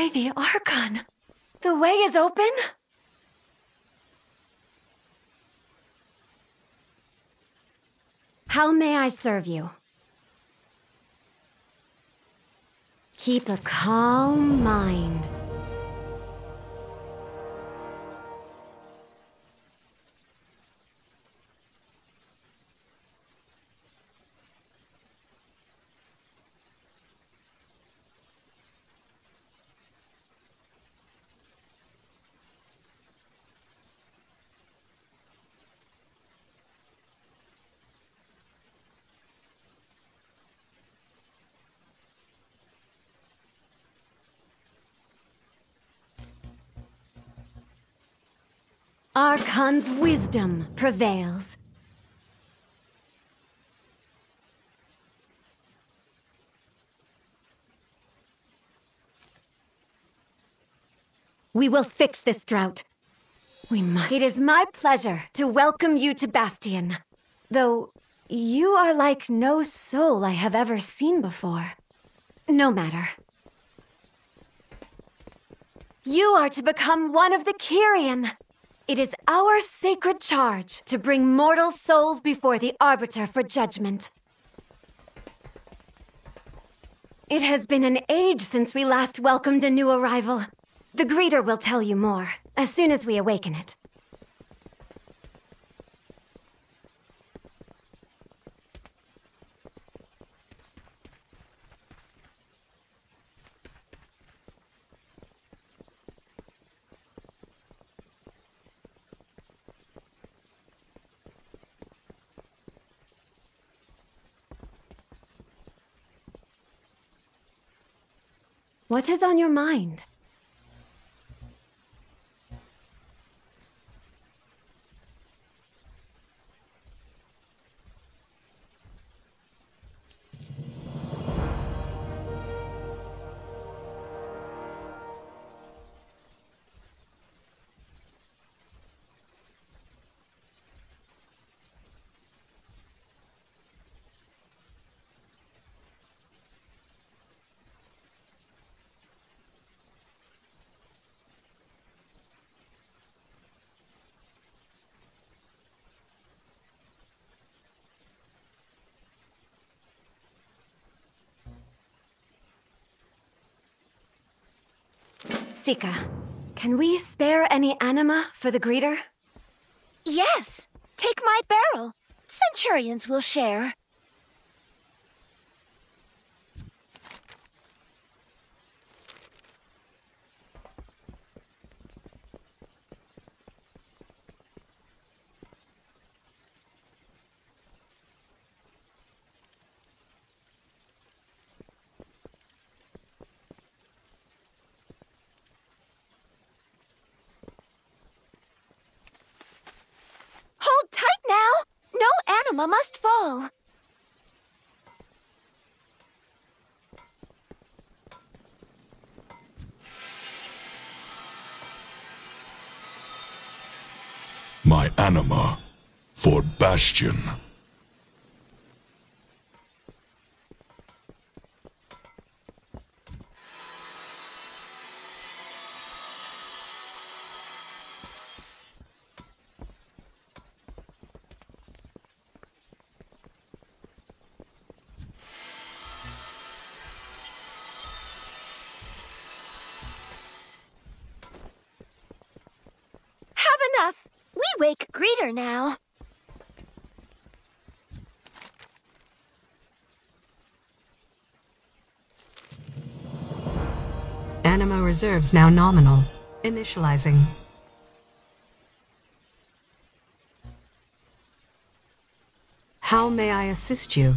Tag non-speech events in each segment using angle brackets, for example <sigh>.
By the Archon. The way is open? How may I serve you? Keep a calm mind. Archon's wisdom prevails. We will fix this drought. We must. It is my pleasure to welcome you to Bastion. Though, you are like no soul I have ever seen before. No matter. You are to become one of the Kyrian. It is our sacred charge to bring mortal souls before the Arbiter for judgment. It has been an age since we last welcomed a new arrival. The greeter will tell you more, as soon as we awaken it. What is on your mind? Can we spare any anima for the greeter? Yes! Take my barrel. Centurions will share. Hold tight now! No anima fall! My anima for Bastion. Have enough! We wake Greeter now. Anima reserves now nominal. Initializing. How may I assist you?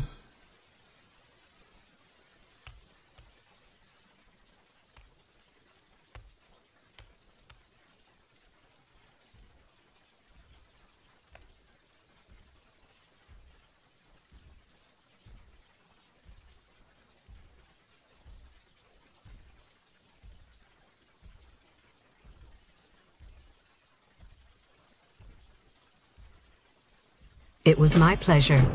Was my pleasure.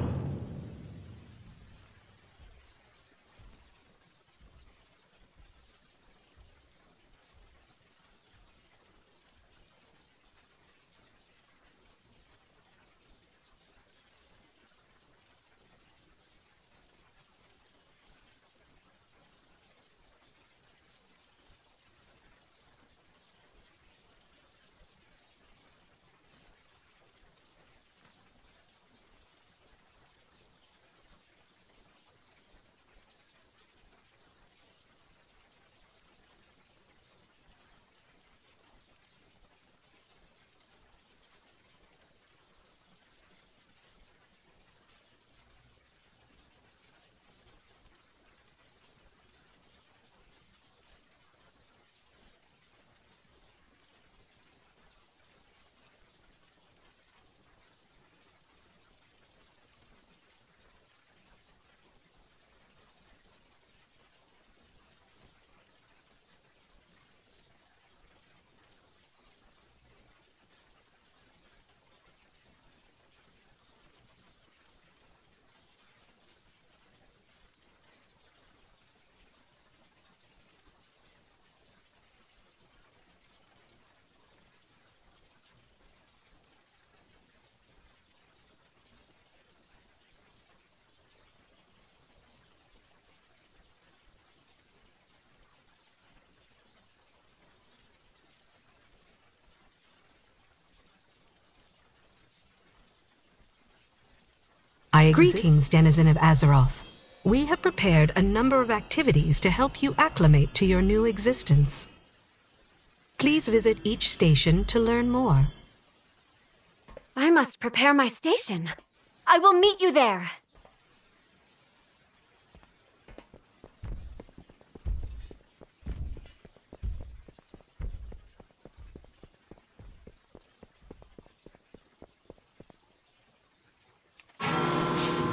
I Greetings, denizen of Azeroth. We have prepared a number of activities to help you acclimate to your new existence. Please visit each station to learn more. I must prepare my station. I will meet you there.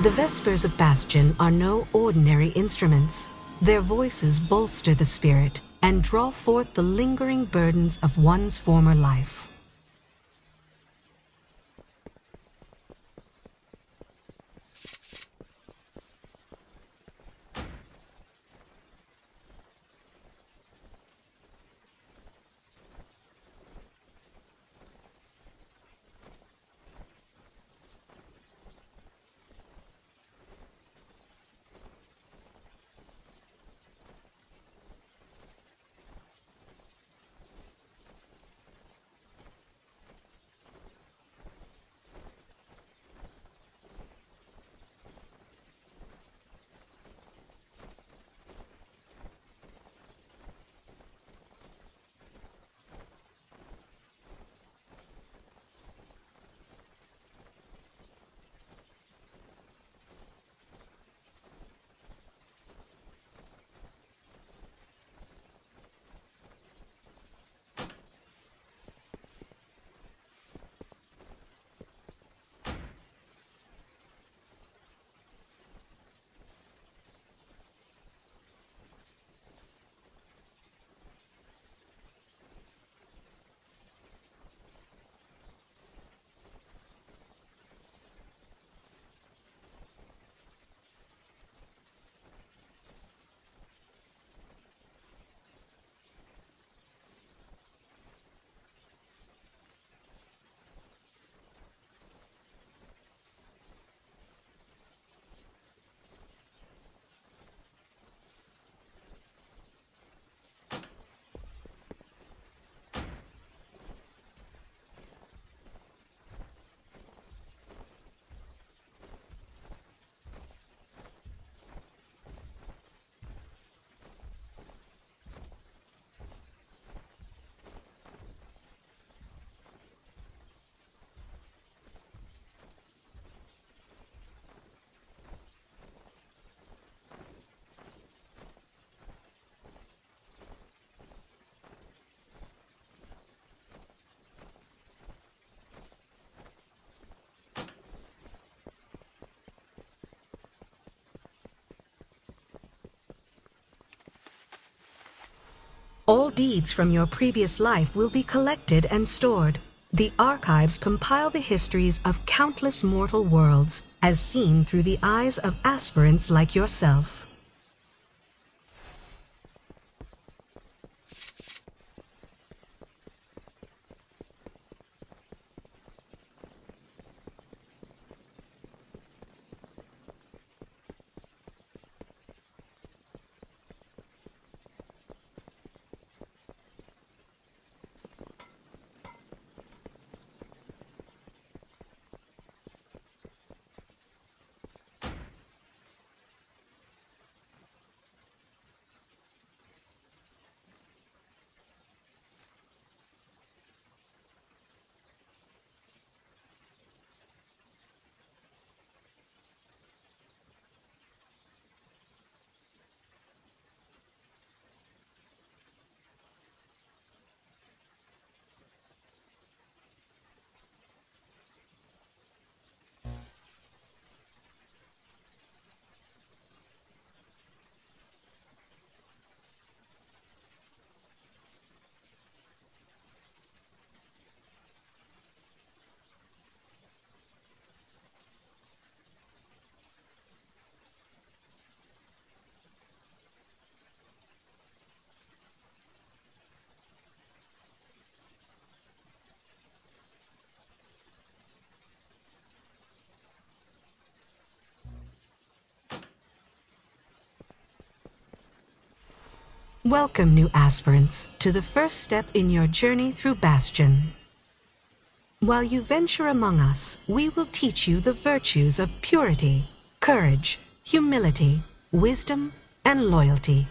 The Vespers of Bastion are no ordinary instruments. Their voices bolster the spirit and draw forth the lingering burdens of one's former life. All deeds from your previous life will be collected and stored. The archives compile the histories of countless mortal worlds, as seen through the eyes of aspirants like yourself. Welcome, new aspirants, to the first step in your journey through Bastion. While you venture among us, we will teach you the virtues of purity, courage, humility, wisdom, and loyalty.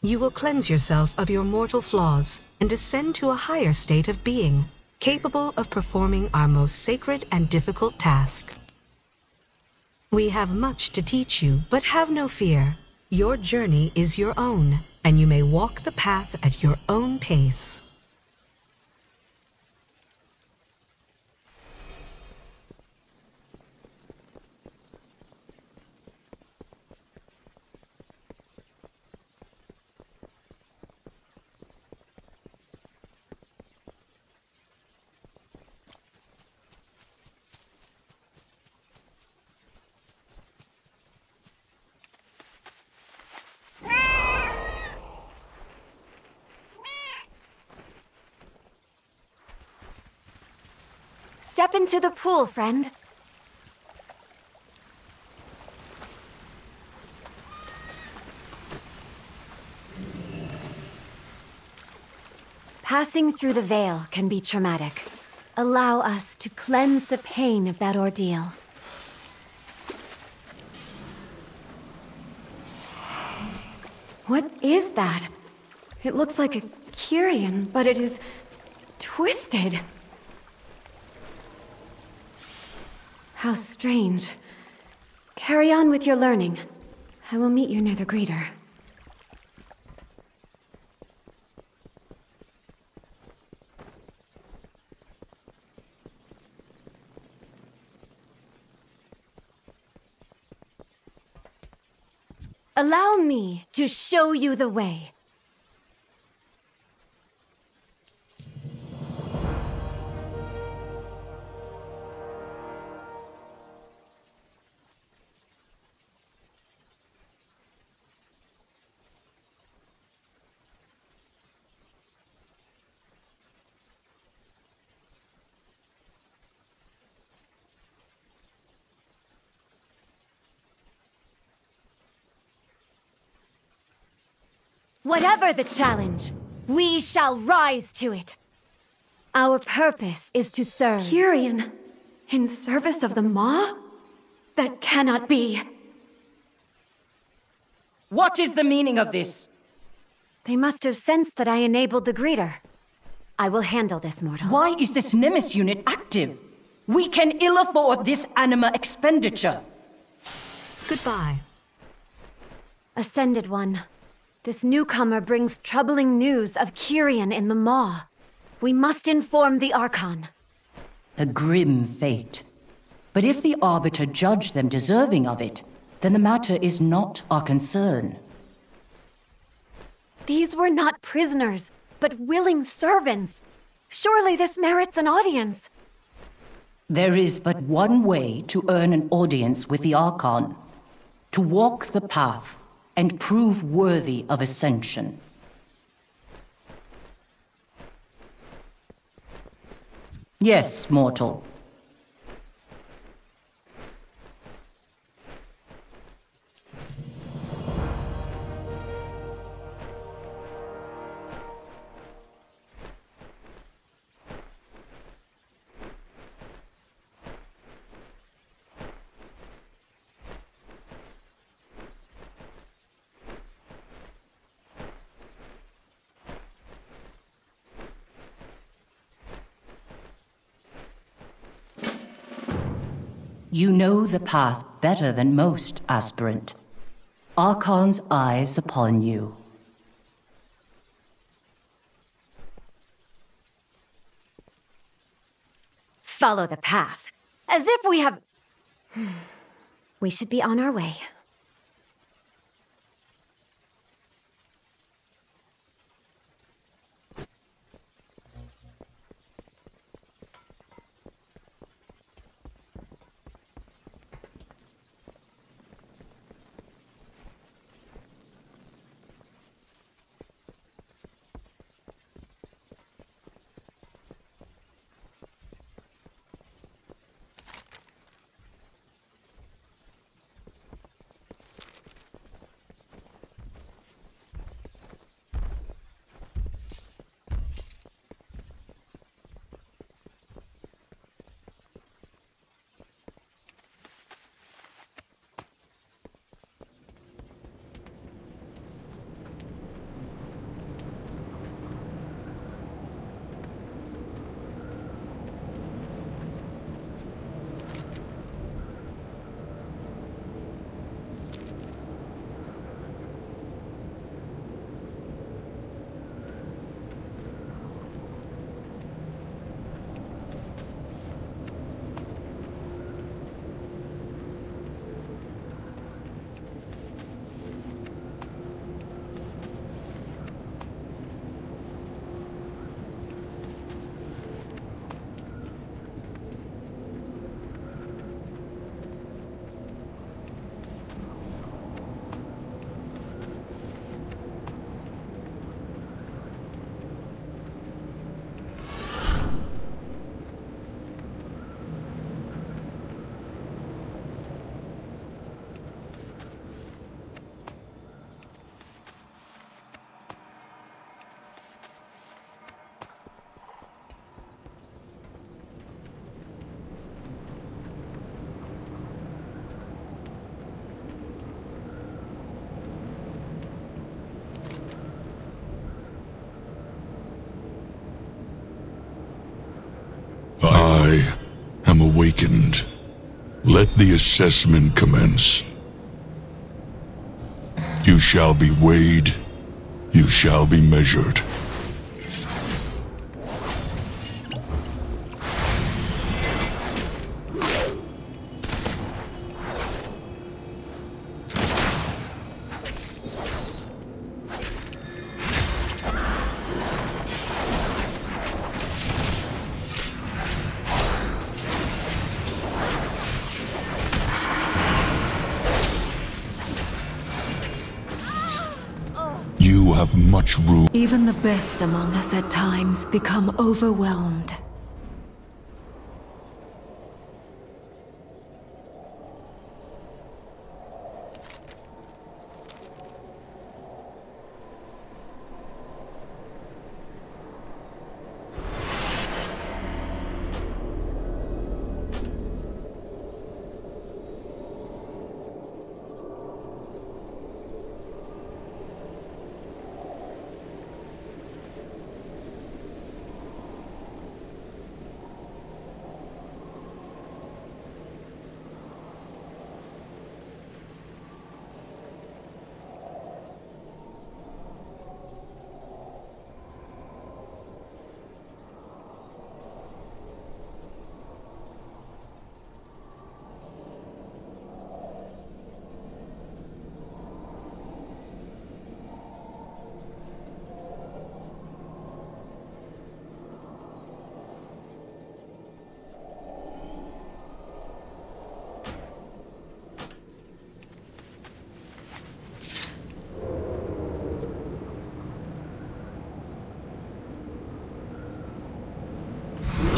You will cleanse yourself of your mortal flaws and ascend to a higher state of being, capable of performing our most sacred and difficult task. We have much to teach you, but have no fear. Your journey is your own, and you may walk the path at your own pace. Step into the pool, friend. Passing through the veil can be traumatic. Allow us to cleanse the pain of that ordeal. What is that? It looks like a Kyrian, but it is twisted. How strange. Carry on with your learning. I will meet you near the greeter. Allow me to show you the way. Whatever the challenge, we shall rise to it. Our purpose is to serve. Kyrian, in service of the Maw? That cannot be. What is the meaning of this? They must have sensed that I enabled the greeter. I will handle this, mortal. Why is this Nemesis unit active? We can ill afford this anima expenditure. Goodbye. Ascended One, this newcomer brings troubling news of Kyrian in the Maw. We must inform the Archon. A grim fate. But if the Arbiter judge them deserving of it, then the matter is not our concern. These were not prisoners, but willing servants. Surely this merits an audience. There is but one way to earn an audience with the Archon. To walk the path and prove worthy of ascension. Yes, mortal. You know the path better than most, aspirant. Archon's eyes upon you. Follow the path. As if we have... <sighs> We should be on our way. Let the assessment commence. You shall be weighed. You shall be measured. Even the best among us at times become overwhelmed.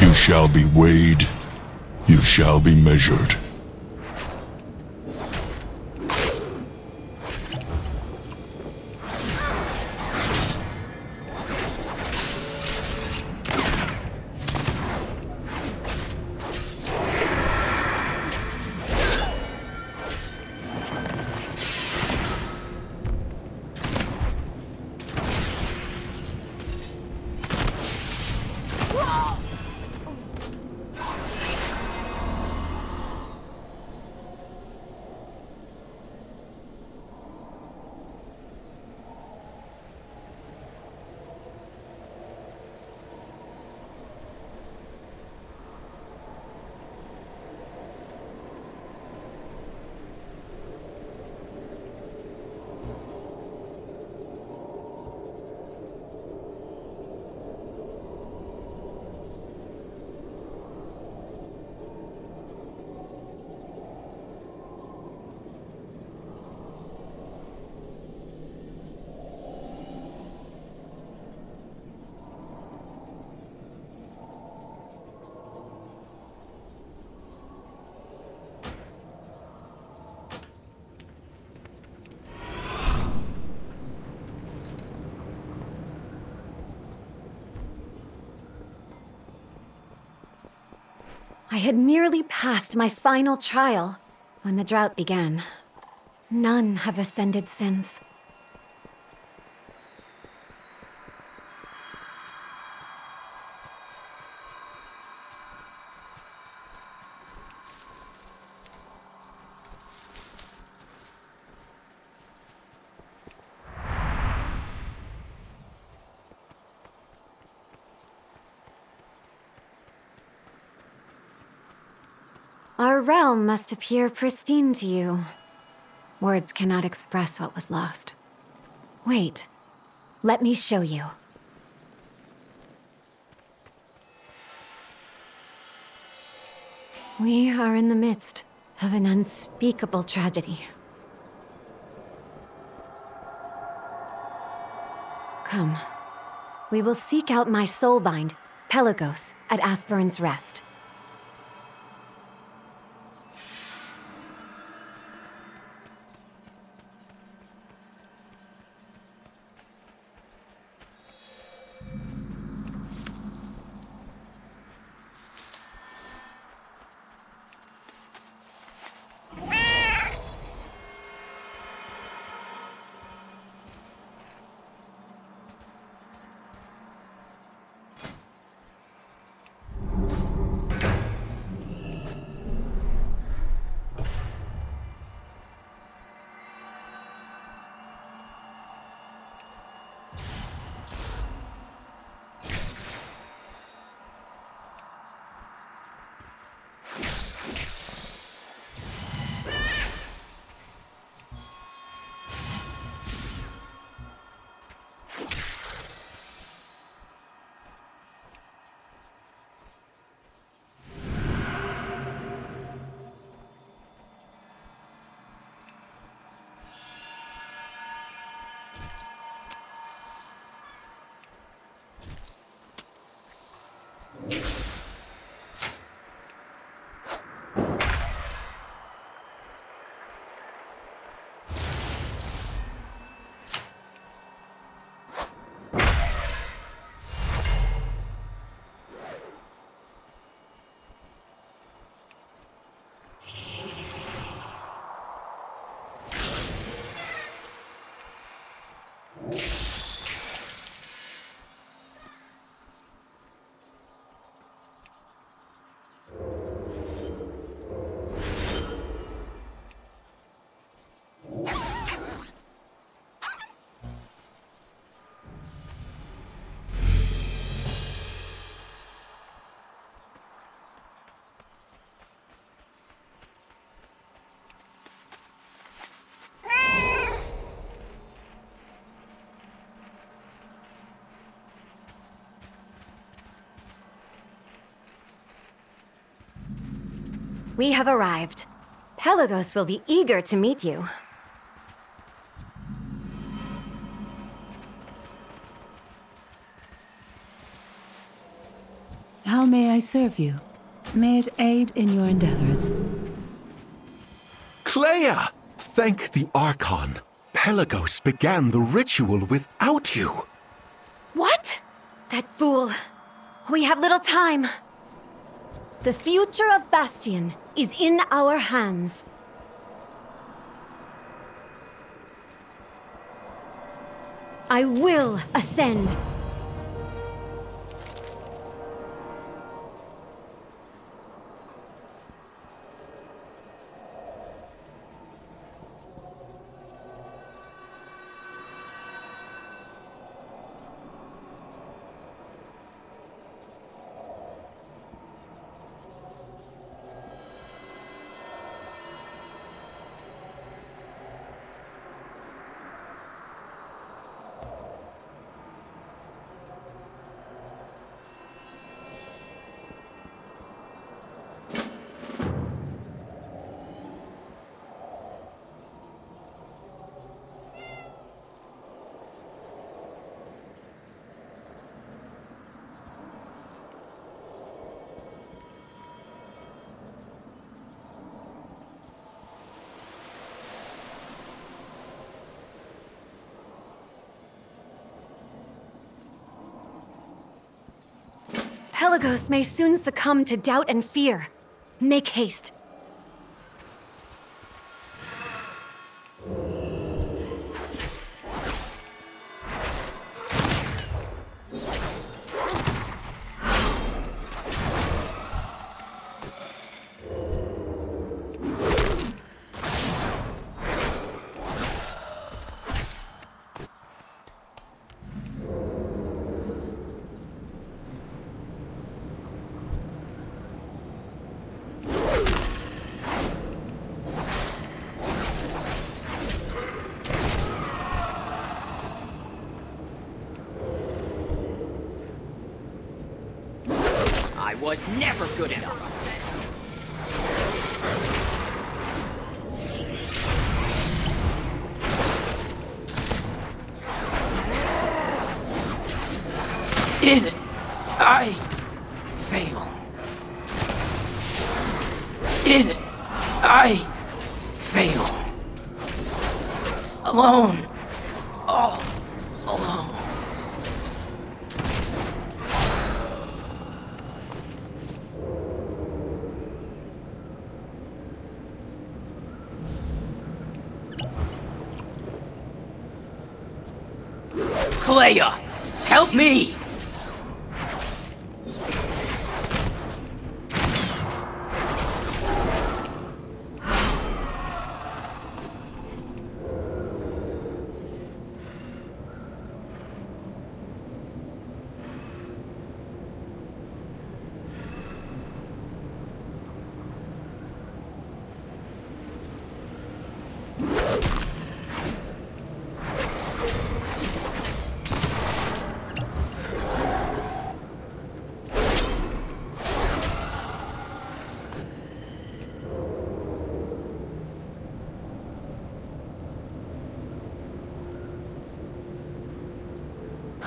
You shall be weighed. You shall be measured. I had nearly passed my final trial when the drought began. None have ascended since. Must appear pristine to you. Words cannot express what was lost. Wait. Let me show you. We are in the midst of an unspeakable tragedy. Come. We will seek out my soulbind, Pelagos, at Aspirant's Rest. We have arrived. Pelagos will be eager to meet you. How may I serve you? May it aid in your endeavors. Kleia! Thank the Archon. Pelagos began the ritual without you. What? That fool. We have little time. The future of Bastion is in our hands. I will ascend. Pelagos may soon succumb to doubt and fear. Make haste. Never good enough. Did I fail? Did I fail? Alone. All alone. Kleia, help me!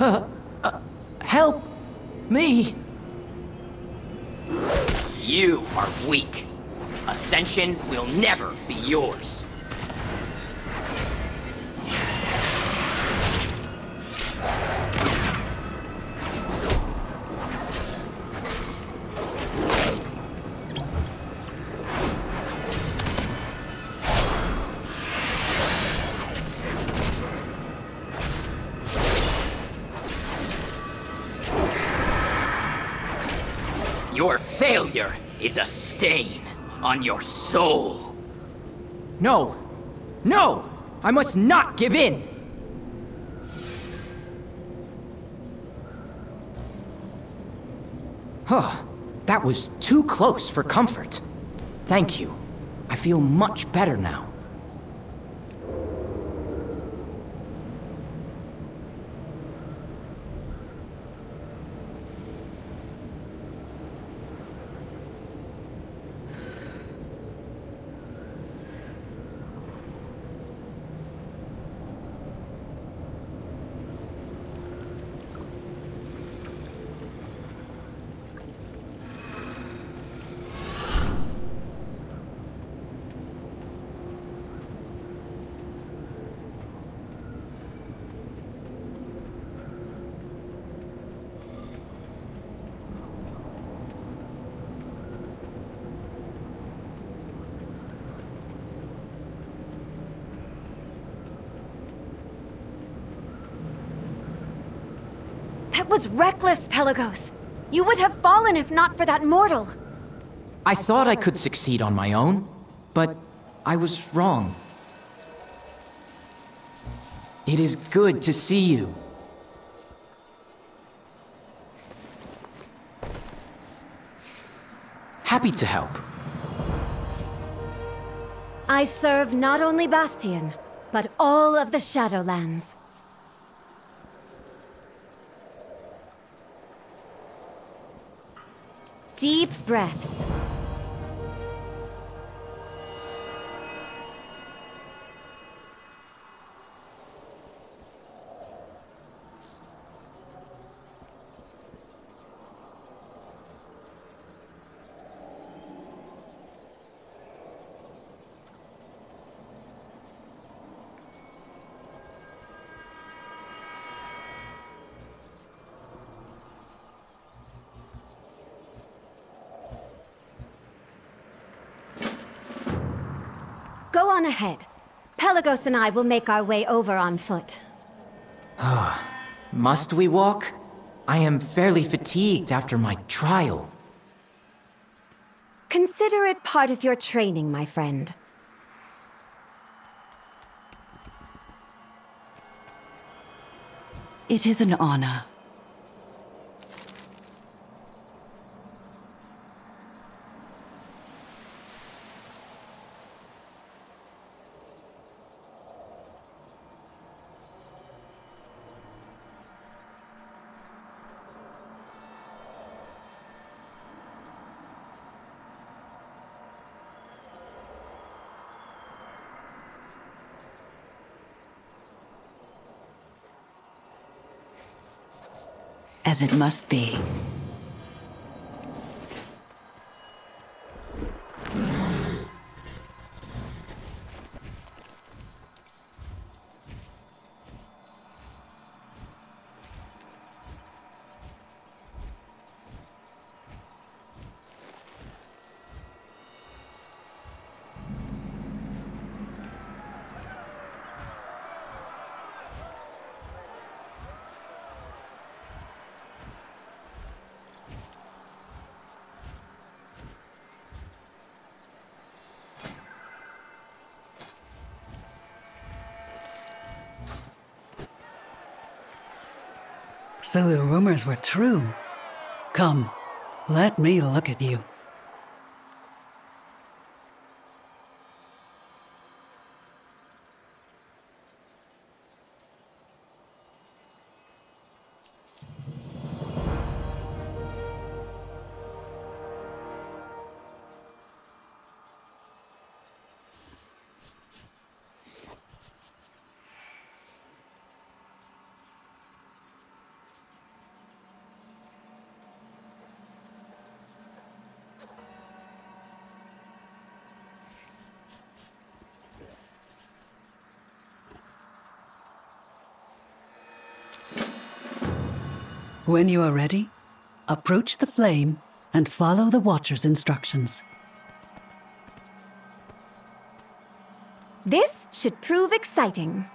Uh, help me! You are weak. Ascension will never be yours. Stain on your soul. No! No! I must not give in! Huh. That was too close for comfort. Thank you. I feel much better now. That was reckless, Pelagos. You would have fallen if not for that mortal. I thought I could succeed on my own, but I was wrong. It is good to see you. Happy to help. I serve not only Bastion, but all of the Shadowlands. Deep breaths. Go on ahead. Pelagos and I will make our way over on foot. Ah, must we walk? I am fairly fatigued after my trial. Consider it part of your training, my friend. It is an honor. As it must be. So the rumors were true. Come, let me look at you. When you are ready, approach the flame and follow the Watcher's instructions. This should prove exciting.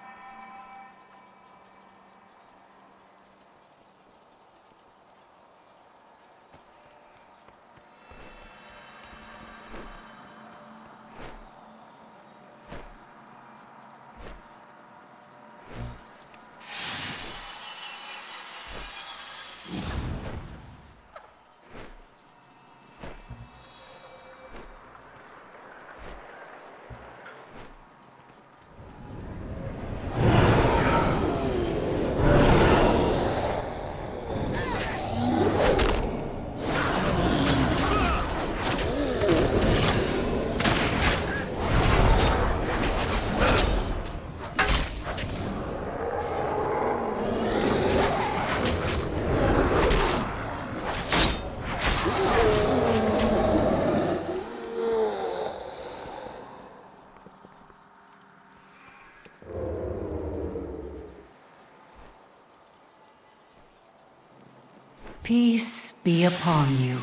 Be upon you.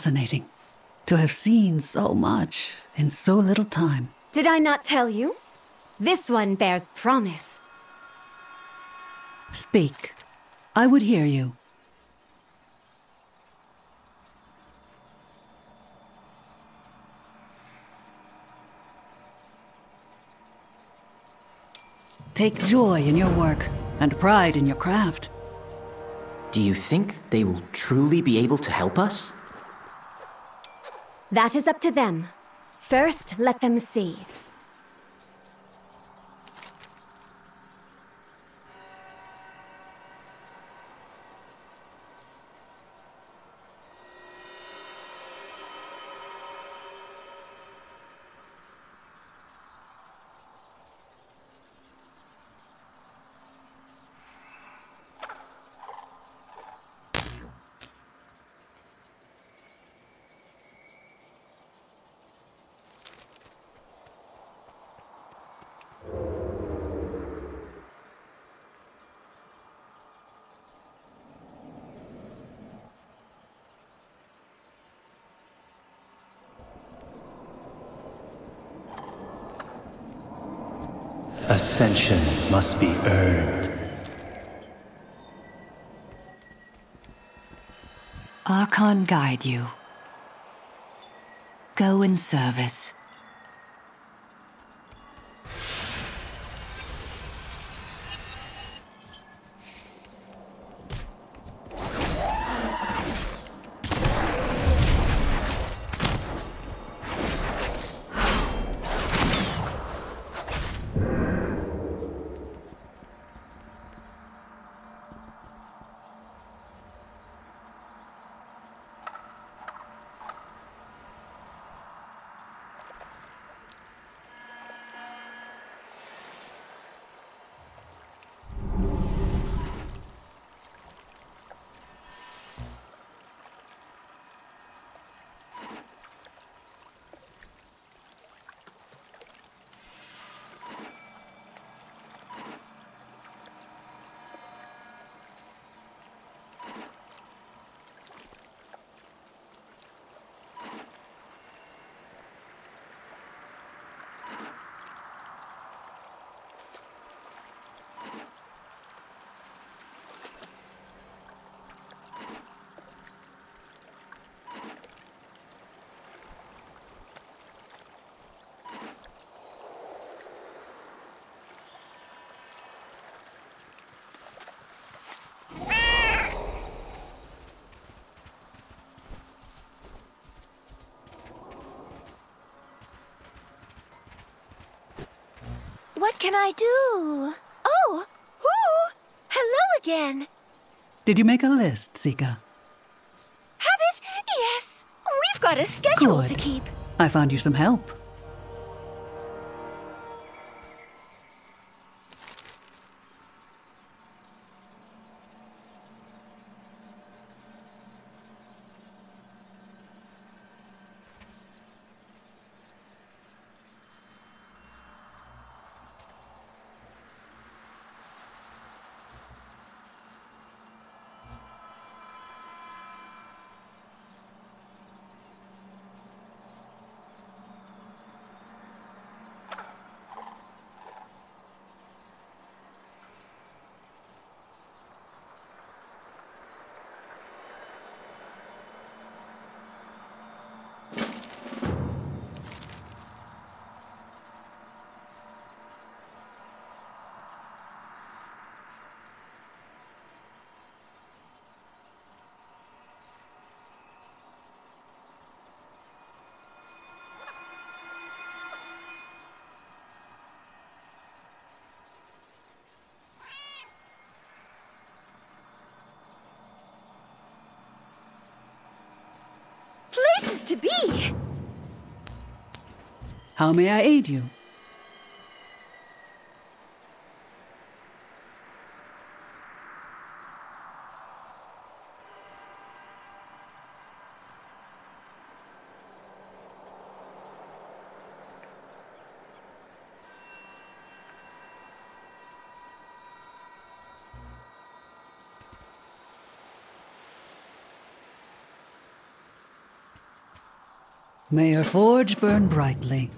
Fascinating to have seen so much in so little time. Did I not tell you? This one bears promise. Speak. I would hear you. Take joy in your work and pride in your craft. Do you think they will truly be able to help us? That is up to them. First, let them see. Ascension must be earned. Archon guide you. Go in service. What can I do? Oh, who? Hello again. Did you make a list, Sika? Have it? Yes. We've got a schedule Good. to keep. I found you some help. To be? How may I aid you? May your forge burn brightly.